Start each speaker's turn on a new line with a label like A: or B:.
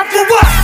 A: down for what?